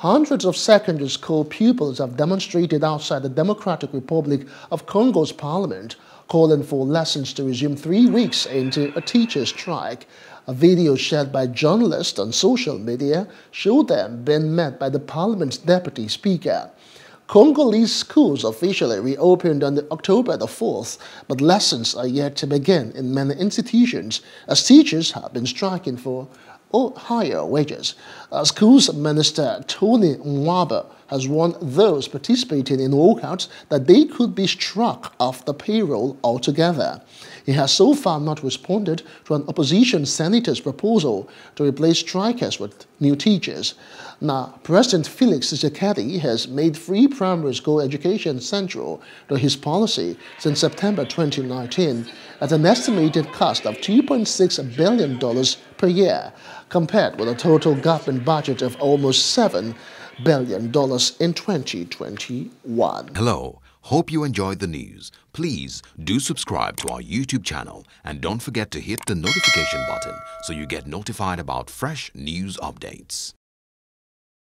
Hundreds of secondary school pupils have demonstrated outside the Democratic Republic of Congo's parliament, calling for lessons to resume three weeks into a teacher's strike. A video shared by journalists on social media showed them being met by the parliament's deputy speaker. Congolese schools officially reopened on October the 4th, but lessons are yet to begin in many institutions as teachers have been striking for higher wages. Uh, Schools Minister Tony Mwaba has warned those participating in walkouts that they could be struck off the payroll altogether. He has so far not responded to an opposition senator's proposal to replace strikers with new teachers. Now, President Felix Tshisekedi has made free primary school education central to his policy since September 2019 at an estimated cost of $2.6 billion per year, compared with a total government budget of almost $7 billion dollars in 2021. Hello. Hope you enjoyed the news. Please do subscribe to our YouTube channel and don't forget to hit the notification button so you get notified about fresh news updates.